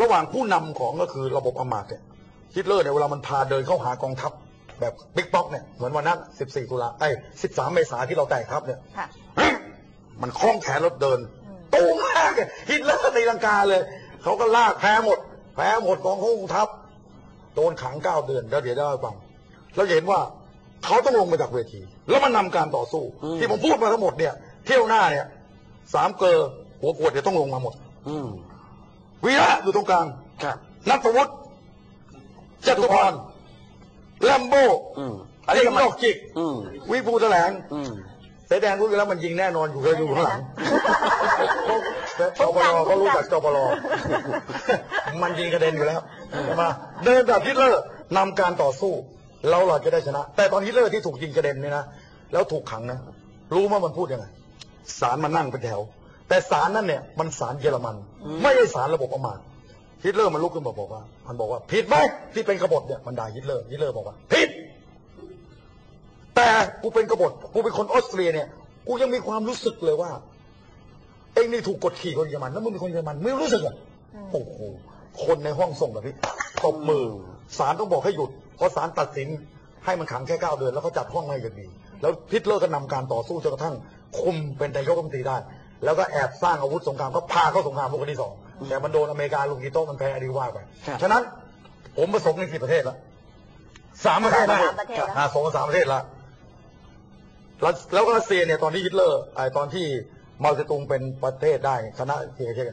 ระหว่างผู้นำของก็คือระบบอำมาตย์เนี่ยฮิตเลอร์เนี่ยเวลามันพาเดินเข้าหากองทัพแบบบิ๊กป๊อกเนี่ยเหมือนวันนั้น 14 ตุลาไอ้ย13 เมษาที่เราแตกทัพเนี่ยค่ะมันคล้องแขนรถเดินอืมตูมมากเลยฮิตเลอร์ในลังกาเลยเขาก็ลากแพ้หมดแพ้หมดกองทัพโดนขังเก้าเดือนแล้วเดี๋ยวได้ฟังเราจะเห็นว่าเขาต้องลงมาจากเวที แล้วมันนำการต่อสู้อืมที่ผมพูดมาทั้งหมดเนี่ย เที่ยวหน้าเนี่ยสามเกอหัวขวดเดี๋ยวต้องลงมาหมด อืม วีระอยู่ตรงกลางครับนัทวุฒิจตุพรแลมโบ้อืมอันนี้นอกจิกอืมวิภูแถลงอืมเสอแดงรู้อยู่แล้วมันยิงแน่นอนอยู่เลยอยู่ข้างหลังจปรเขารู้จักจปรมันยิงกระเด็นอยู่แล้วใช่ไหมเดินแบบฮิตเลอร์นำการต่อสู้เราเราจะได้ชนะ แต่ตอนฮิตเลอร์ที่ถูกยิงกระเด็นเนี่ยนะแล้วถูกขังนะรู้ว่ามันพูดยังไงศาลมันนั่งเป็นแถว แต่ศาลนั่นเนี่ยมันศาลเยอรมัน ไม่ใช่ศาลระบบอำมาตย์ฮิตเลอร์มันลุกขึ้นมาบอกว่า มันบอกว่าผิดไหมที่เป็นกบฏเนี่ยมันด่าฮิตเลอร์ฮิตเลอร์บอกว่าผิด แต่กูเป็นกบฏกูเป็นคนออสเตรียเนี่ยกูยังมีความรู้สึกเลยว่า เอ็งนี่ถูกกดขี่คนเยอรมันแล้วมึงเป็นคนเยอรมันไม่รู้สึกเหรอะโอ้โหคนในห้องส่งแบบนี้ตบมือศาลต้องบอกให้หยุด เพราะศาลตัดสินให้มันขังแค่เก้าเดือนแล้วก็จัดห้องให้อย่างดี แล้วพิทเลอร์ก็นำการต่อสู้จนกระทั่งคุมเป็นนายกรัฐมนตรีได้ แล้วก็แอบสร้างอาวุธสงครามก็พาเข้าสงครามโลกครั้งที่สองแต่มันโดนอเมริกาลุงกีโต้มันแพ้อดีว่าไปครับฉะนั้นผมประสบในกี่ประเทศแล้วสามประเทศนะสามประเทศแล้วอ่าสองสามประเทศละแล้วแล้วก็รัสเซียเนี่ยตอนที่ฮิตเลอร์ไอตอนที่มาเซตุงเป็นประเทศได้คณะเอกชน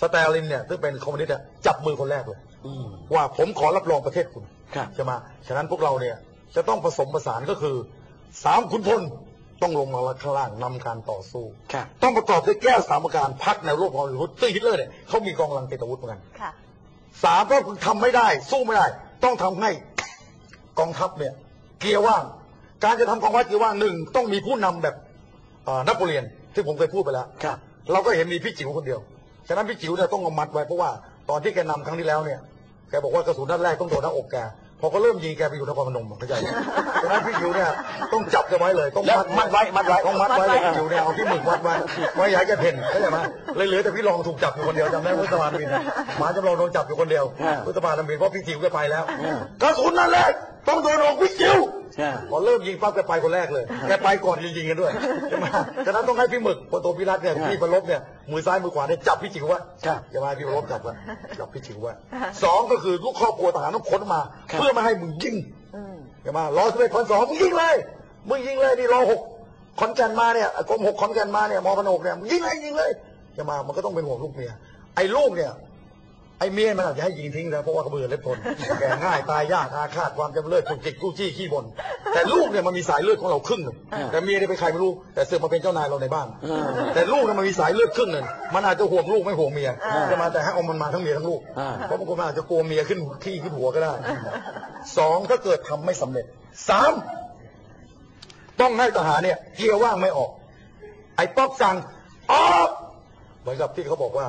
สแตลินเนี่ยซึ่งเป็นคอมมิวนิสต์เนี่ยจับมือคนแรกเลยอืมว่าผมขอรับรองประเทศคุณครับใช่ไหมฉะนั้นพวกเราเนี่ยจะต้องผสมผสานก็คือสามขุนพล ต้องลงมาข้างล่างนำการต่อสู้ครับต้องประกอบด้วยแก้วสามประการพักแนวร่วมของอาวุธซึ่งฮิตเลอร์เนี่ยเขามีกองกำลังติดอาวุธเหมือนกันค่ะสามก็ทำไม่ได้ สู้ไม่ได้ ต้องทำให้กองทัพเนี่ย เกียร์ว่าง การจะทำกองทัพเกียร์ว่างหนึ่งต้องมีผู้นำแบบเอ่อนโปเลียนที่ผมเคยพูดไปแล้วครับเราก็เห็นมีพี่จิ๋วคนเดียวฉะนั้นพี่จิ๋วเนี่ยต้องเอามัดไว้เพราะว่าตอนที่แกนำครั้งที่แล้วเนี่ยแกบอกว่ากระสุนนัดแรกต้องโดนหน้าอกแกพ อเขาเริ่มยิงแกไปอยู่นครพนมเข้าใจไหมฉะนั้นพี่จิ๋วเนี่ยต้องจับแกไว้เลยต้องมัดมัดไว้มัดไว้ต้องมัดไว้เลยพี่จิ๋วเนี่ยเอาที่หมึกมัดไว้ไว้อย้ายแกเพ่นเข้าใจไหมเลยเหลือแต่พี่รองถูกจับอยู่คนเดียวจำได้พุทธบาลบินหมาจำลองโดนจับอยู่คนเดียวอ่าพุทธบาลบินเพราะพี่จิ๋วแกไปแล้วอ่ากระสุนนัดแรกต้องโดนอกพี่จิ๋วใช่พอเริ่มยิงปั๊บแกไปคนแรกเลยแกไปก่อนยิงๆกันด้วยใช่ไหมฉะนั้นต้องให้พี่หมึกพลโทพิรัตน์เนี่ยครับพี่ประลบเนี่ย มือซ้ายมือขวาเนี่ยจับพี่จิ๋วไว้ครับอย่ามาให้พี่ประลบจับไว้จับพี่จิ๋วไว้สองก็คือลูกครอบครัวทหารต้องค้นมาครับเพื่อไม่ให้มึงยิงอืมอย่ามารอสิบเอ็ดคนสองมึงยิงเลยมึงยิงเลยนี่รอหกขอนแก่นมาเนี่ยกรมหกขอนแก่นมาเนี่ยมอพนกเนี่ยมึงยิงเลยยิงเลยอย่ามามันก็ต้องเป็นห่วงลูกเมียไอ้ลูกเนี่ย ไอ้เมียมันอาจจะให้ยิงทิ้งนะเพราะว่าเขาเบื่อเล็บทนแก่ง่ายตายยากอาฆาตความจำเริญจุกจิกกู้จี้ขี้บน แต่ลูกเนี่ยมันมีสายเลือดของเราครึ่งหนึ่งอ่าแต่เมียเนี่ยเป็นใครไม่รู้แต่เสือกมาเป็นเจ้านายเราในบ้านอ่าแต่ลูกเนี่ยมันมีสายเลือดครึ่งหนึ่งมันอาจจะห่วงลูกไม่ห่วงเมียอ่าจะมาแต่ให้เอามันมาทั้งเมียทั้งลูกอ่าเพราะบางคนมันอาจจะกลัวเมียขึ้นที่ขึ้นหัวก็ได้สองถ้าเกิดทำไม่สำเร็จสามต้องให้ทหารเนี่ยเกียร์ว่างไม่ออก ไอ้ป๊อกสั่งออกเหมือนกับที่เขาบอกว่า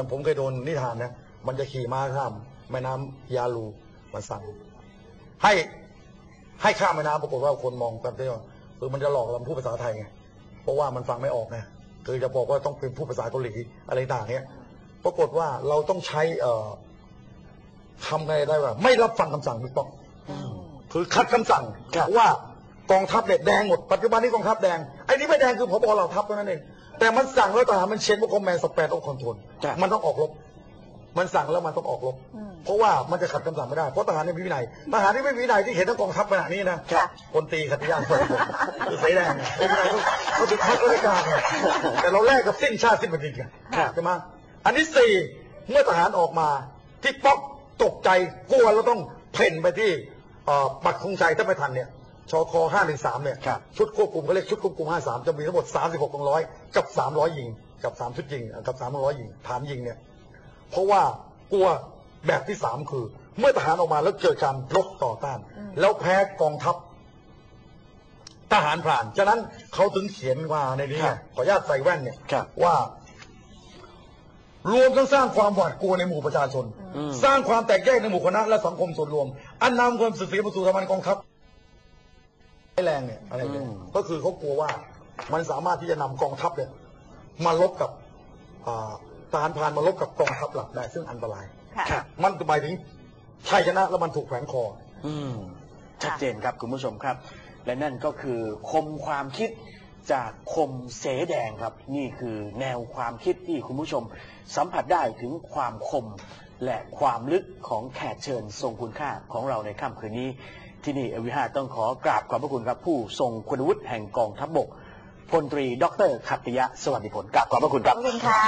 มันผมเคยโดนนิทานนะมันจะขี่ม้าข้าม แม่น้ำยาลูมันสั่งให้ให้ข้ามแม่น้ำปรากฏว่าคนมองกันที่ว่าคือมันจะหลอกเราพูดภาษาไทยไงเพราะว่ามันฟังไม่ออกไงคือจะบอกว่าต้องเป็นพูดภาษาเกาหลีอะไรต่างเนี้ยปรากฏว่าเราต้องใช้เอ่อทำไงได้ว่า ไม่รับฟังคำสั่งบิ๊กป้อมคือคัดคำสั่งว่ากองทัพเนี่ยแดงหมดปัจจุบันนี้กองทัพแดงไอ้นี่ไม่แดงคือพบเหล่าทัพเท่านั้นเอง แต่มันสั่งแล้วทหารมันเช็นว่าคอมแมนสเปนโอคอนโทรลครับมันต้องออกรบ มันสั่งแล้วมันต้องออกรบ อืม เพราะว่ามันจะขัดคำสั่งไม่ได้ เพราะทหารนี่มีวินัย ทหารที่ไม่มีวินัยที่เห็นทั้งกองทัพขนาดนี้นะครับคนตีขัดย่างคนคือเสแดงเนี่ยเป็นวินัยเขาถึงพักราชการเนี่ยแต่เราแลกกับสิ้นชาติสิ้นแผ่นดินกันครับใช่ไหมอันที่สี่เมื่อทหารออกมา ที่ป๊อกตกใจกลัวเราต้องเพ่นไปที่เอ่อปักธงชัยถ้าไม่ทันเนี่ย ชคห้าหนึ่งสามเนี่ยครับ ชุดควบคุมเขาเรียกชุดควบคุมห้าสามจะมีทั้งหมดสามสิบหกกองร้อยกับสามร้อยยิง กับสามชุดยิง กับสามร้อยยิงฐานยิงเนี่ย เพราะว่ากลัวแบบที่สามคือ เมื่อทหารออกมาแล้วเกิดการรบต่อต้าน แล้วแพ้กองทัพทหารพราน ฉะนั้นเขาถึงเขียนว่าในนี้ครับขออนุญาตใส่แว่นเนี่ยครับว่า รวมทั้งสร้างความหวาดกลัวในหมู่ประชาชน อืม สร้างความแตกแยกในหมู่คณะและสังคมส่วนรวม อันนำความสึกเสียมาสู่สถาบันกองทัพไอ้ แรงเนี่ยอะไรเนี่ยอืมก็คือเขากลัวว่ามันสามารถที่จะนำกองทัพเนี่ยมาลบกับอ่าทหารพรานมาลบกับกองทัพหลักได้ซึ่งอันตรายค่ะครับมันหมายถึงชัยชนะแล้วมันถูกแขวนคออืมชัดเจนครับคุณผู้ชมครับ และนั่นก็คือคมความคิดจากคมเสแดงครับ นี่คือแนวความคิดที่คุณผู้ชม สัมผัสได้ถึงความคมและความลึกของแขกเชิญทรงคุณค่าของเราในค่ำคืนนี้ ที่นี่เอวิหาต้องขอกราบขอบพระคุณครับผู้ทรงคุณวุฒิแห่งกองทัพบกพลตรีดรขัตติยะสวัสดิผลกราบขอบพระคุณครับ ขอบคุณค่ะ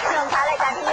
พี่นงคะรายการที่